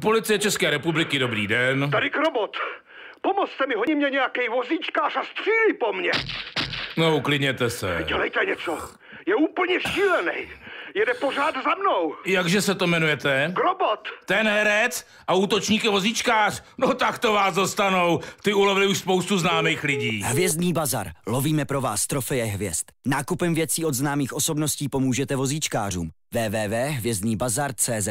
Policie České republiky, dobrý den. Tady krobot. Pomozte mi, honí mě nějaký vozíčkář a střílí po mně. No, uklidněte se. Dělejte něco. Je úplně šílený. Jede pořád za mnou. Jakže se to jmenujete? Krobot. Ten herec a útočník je vozíčkář. No tak to vás dostanou. Ty ulovili už spoustu známých lidí. Hvězdný bazar. Lovíme pro vás trofeje hvězd. Nákupem věcí od známých osobností pomůžete vozíčkářům. www.hvězdnýbazar.cz